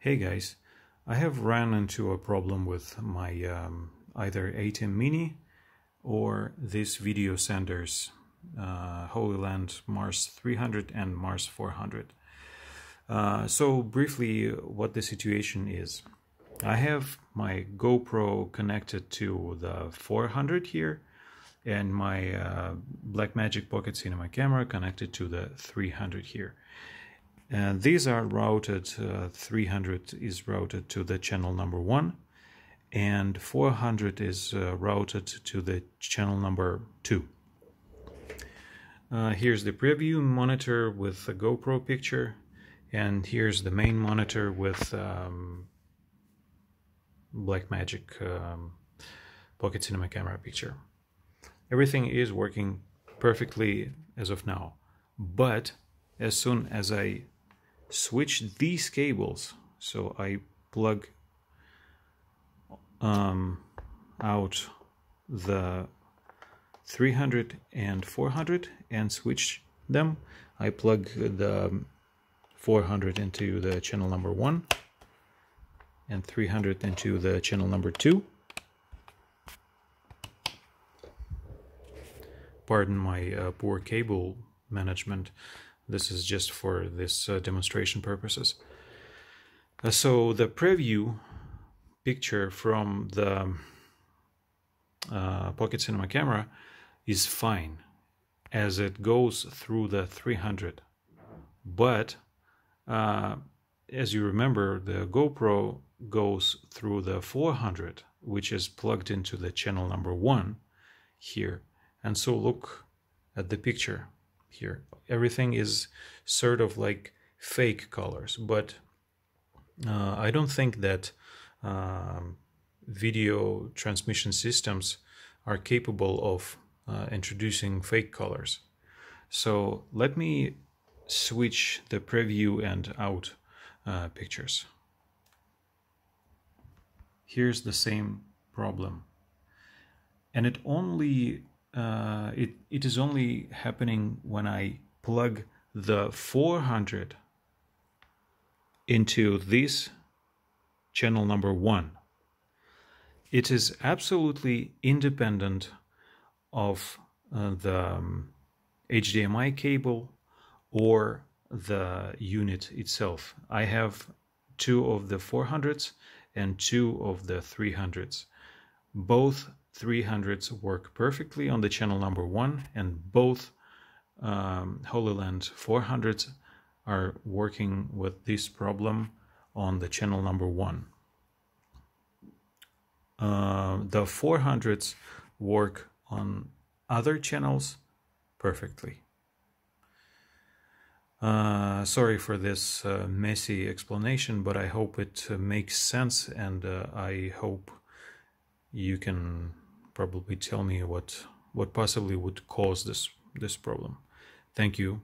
Hey guys, I have run into a problem with my um, either ATEM Mini or this video senders uh, Hollyland Mars 300 and Mars 400. Uh, so briefly what the situation is. I have my GoPro connected to the 400 here and my uh, Blackmagic Pocket Cinema camera connected to the 300 here. And these are routed, uh, 300 is routed to the channel number 1 and 400 is uh, routed to the channel number 2. Uh, here's the preview monitor with the GoPro picture and here's the main monitor with um, Blackmagic um, Pocket Cinema camera picture. Everything is working perfectly as of now, but as soon as I switch these cables. So I plug um, out the 300 and 400 and switch them. I plug the 400 into the channel number 1 and 300 into the channel number 2 pardon my uh, poor cable management this is just for this uh, demonstration purposes. Uh, so the preview picture from the uh, Pocket Cinema camera is fine as it goes through the 300. But uh, as you remember, the GoPro goes through the 400, which is plugged into the channel number one here. And so look at the picture here. Everything is sort of like fake colors, but uh, I don't think that um, video transmission systems are capable of uh, introducing fake colors. So let me switch the preview and out uh, pictures. Here's the same problem. And it only uh, it, it is only happening when I plug the 400 into this channel number one. It is absolutely independent of uh, the um, HDMI cable or the unit itself. I have two of the 400s and two of the 300s. Both 300s work perfectly on the channel number one and both um, Hollyland 400s are working with this problem on the channel number one. Uh, the 400s work on other channels perfectly. Uh, sorry for this uh, messy explanation, but I hope it uh, makes sense and uh, I hope you can probably tell me what what possibly would cause this this problem. Thank you.